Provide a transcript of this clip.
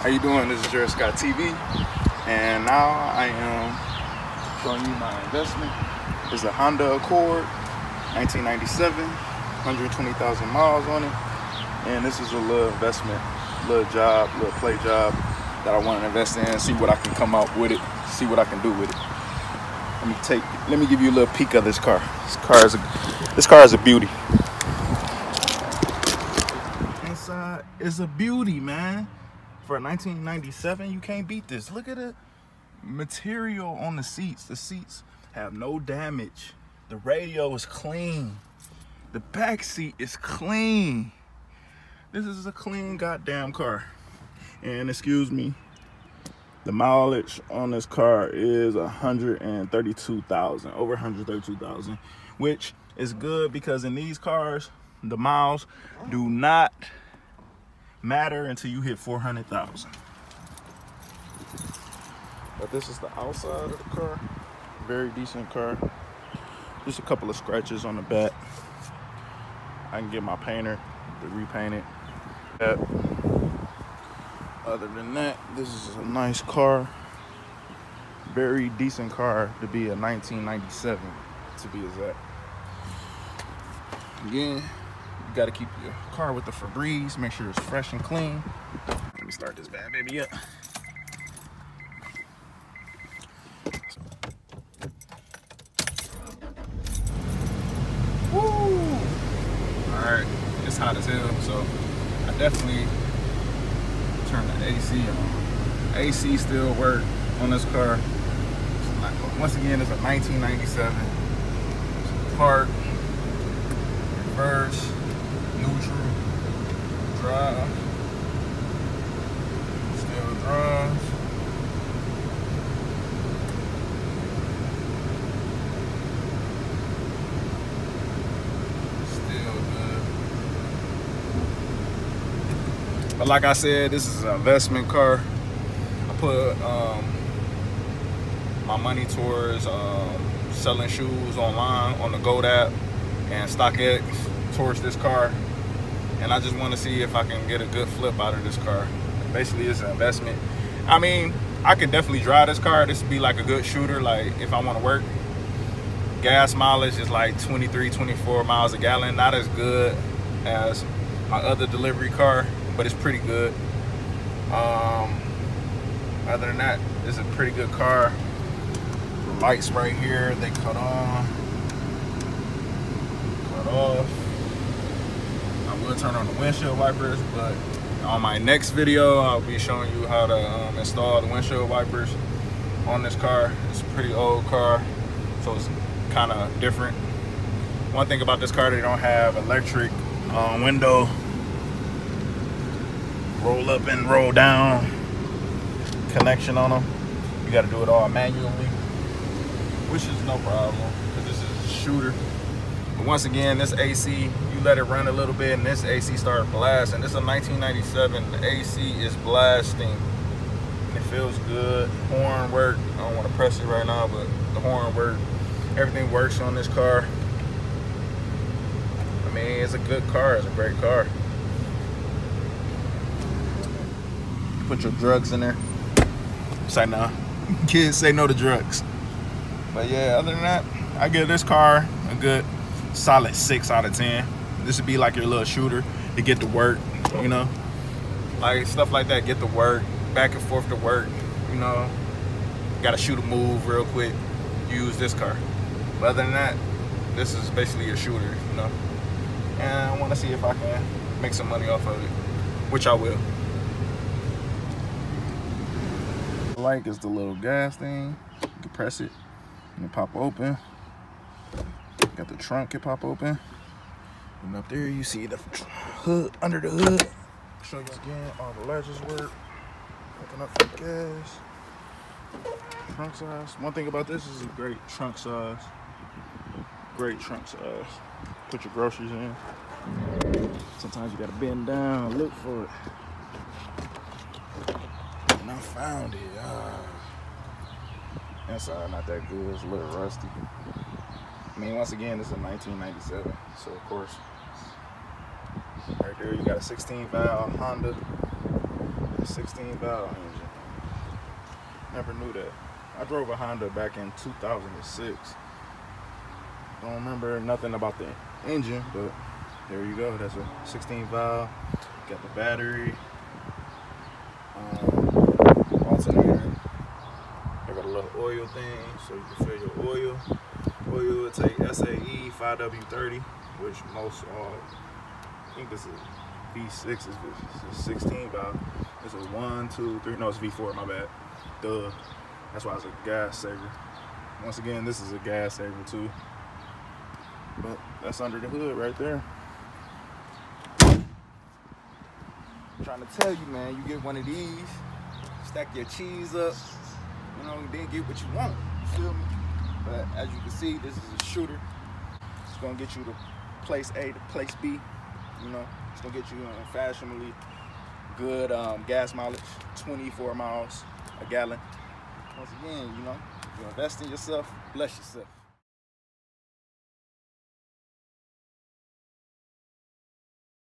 How you doing? This is Jared Scott TV, and now I am showing you my investment. It's a Honda Accord, 1997, 120,000 miles on it, and this is a little investment, little job, little play job that I want to invest in. See what I can come up with it. See what I can do with it. Let me take. Let me give you a little peek of this car. This car is a. This car is a beauty. Inside is a beauty, man for 1997 you can't beat this. Look at the material on the seats. The seats have no damage. The radio is clean. The back seat is clean. This is a clean goddamn car. And excuse me the mileage on this car is 132,000 over 132,000 which is good because in these cars the miles do not matter until you hit 400,000. But this is the outside of the car. Very decent car. Just a couple of scratches on the back. I can get my painter to repaint it. Other than that, this is a nice car. Very decent car to be a 1997, to be exact. Again, you gotta keep your car with the Febreze, make sure it's fresh and clean. Let me start this bad baby up. Woo! Alright, it's hot as hell, so I definitely turn the AC on. AC still work on this car. Once again, it's a 1997 park, reverse, neutral, drive, still drives. Still good. But like I said, this is an investment car. I put um, my money towards um, selling shoes online on the Goat app and StockX towards this car and I just want to see if I can get a good flip out of this car. Basically, it's an investment. I mean, I could definitely drive this car. This would be like a good shooter, like if I want to work. Gas mileage is like 23, 24 miles a gallon. Not as good as my other delivery car, but it's pretty good. Um, other than that, it's a pretty good car. The lights right here, they cut on, cut off I will turn on the windshield wipers, but on my next video, I'll be showing you how to um, install the windshield wipers on this car. It's a pretty old car, so it's kind of different. One thing about this car, they don't have electric um, window roll up and roll down connection on them. You got to do it all manually, which is no problem because this is a shooter. But once again, this AC, you let it run a little bit and this AC started blasting. This is a 1997, the AC is blasting. It feels good, horn work. I don't want to press it right now, but the horn work. Everything works on this car. I mean, it's a good car, it's a great car. Put your drugs in there. Say no. Kids say no to drugs. But yeah, other than that, I give this car a good solid six out of ten. This would be like your little shooter to get to work, you know, like stuff like that. Get to work, back and forth to work, you know. Got to shoot a move real quick. Use this car. But other than that, this is basically a shooter, you know. And I want to see if I can make some money off of it, which I will. Like is the little gas thing. You can press it and it pop open. Got the trunk can pop open. And up there you see the hood, under the hood. Show you again, all the latches work. Open up for gas. Trunk size. One thing about this is a great trunk size. Great trunk size. Put your groceries in. Sometimes you gotta bend down, look for it. I found it. Ah. Inside not that good, it's a little rusty. I mean, once again, this is a 1997, so of course, right there you got a 16 valve Honda 16 valve engine. Never knew that. I drove a Honda back in 2006. Don't remember nothing about the engine, but there you go. That's a 16 valve. Got the battery, um, alternator. I got a little oil thing so you can fill your oil. Oil will take SAE 5W30, which most are, I think this is V6 is, is 16 valve. This is one, two, three. No, it's V4. My bad. Duh. That's why it's a gas saver. Once again, this is a gas saver too. But that's under the hood right there. I'm trying to tell you, man, you get one of these, stack your cheese up, you know, then get what you want. You feel me? But as you can see, this is a shooter. It's gonna get you to place A to place B. You know, it's gonna get you a fashionably good um, gas mileage, 24 miles a gallon. Once again, you know, you invest in yourself, bless yourself.